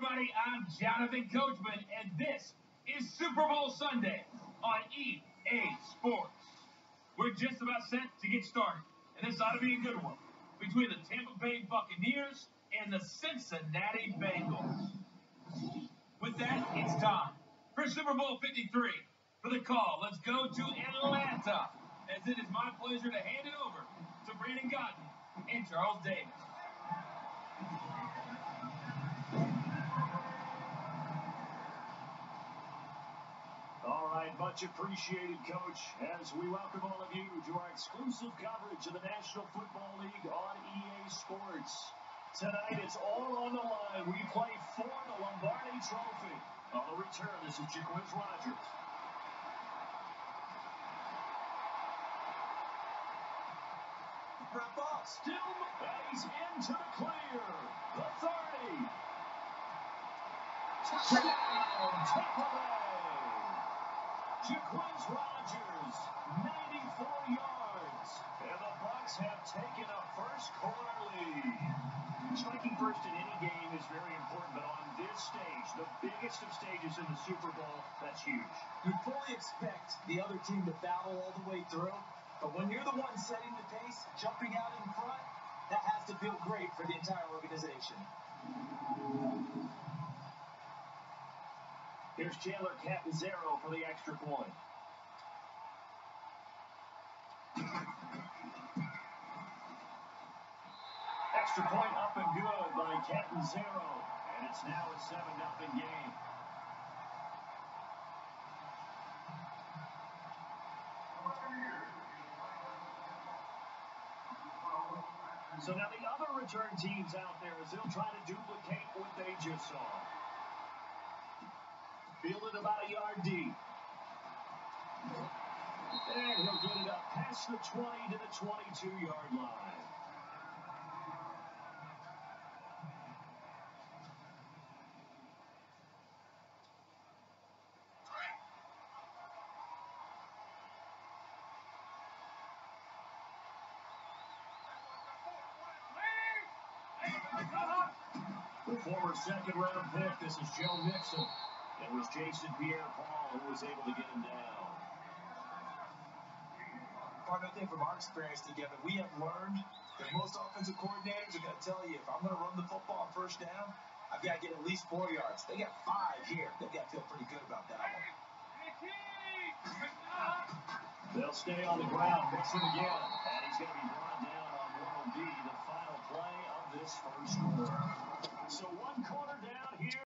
everybody. I'm Jonathan Coachman, and this is Super Bowl Sunday on EA Sports. We're just about set to get started, and this ought to be a good one between the Tampa Bay Buccaneers and the Cincinnati Bengals. With that, it's time for Super Bowl 53. For the call, let's go to Atlanta, as it is my pleasure to hand it over to Brandon Gaudin and Charles Davis. Much appreciated, Coach, as we welcome all of you to our exclusive coverage of the National Football League on EA Sports. Tonight, it's all on the line. We play for the Lombardi Trophy. On the return, this is Jacquizz Rodgers. Wrap up. Still, and he's into the clear. The 30. Touchdown, Tampa Bay. Jacquizz Rodgers, 94 yards. And the Bucks have taken a first quarter lead. Striking first in any game is very important, but on this stage, the biggest of stages in the Super Bowl, that's huge. You fully expect the other team to battle all the way through, but when you're the one setting the pace, jumping out in front, that has to feel great for the entire organization. Here's Chandler Catanzaro for the extra point. Extra point up and good by Catanzaro. And it's now a 7 0 game. So now the other return teams out there as they'll try to duplicate what they just saw. Fielded about a yard deep. And he'll get it up past the 20 to the 22 yard line. Former second round pick, this is Joe Mixon. It was Jason Pierre Paul who was able to get him down. Part of the thing from our experience together, we have learned that most offensive coordinators are going to tell you if I'm going to run the football on first down, I've got to get at least four yards. They got five here. They've got to feel pretty good about that one. They'll stay on the ground, Mixon again, and he's going to be brought down on what will be the final play of this first quarter. So one quarter down here.